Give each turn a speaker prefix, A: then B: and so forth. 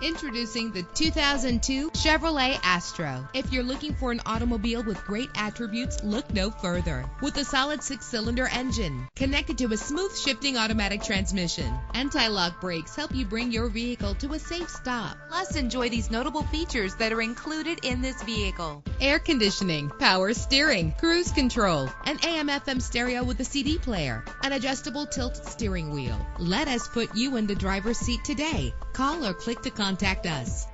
A: Introducing the 2002 Chevrolet Astro. If you're looking for an automobile with great attributes, look no further. With a solid six-cylinder engine connected to a smooth shifting automatic transmission, anti-lock brakes help you bring your vehicle to a safe stop. Plus, enjoy these notable features that are included in this vehicle. Air conditioning, power steering, cruise control, an AM/FM stereo with a CD player, an adjustable tilt steering wheel. Let us put you in the driver's seat today. Call or click to contact us.